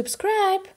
Subscribe!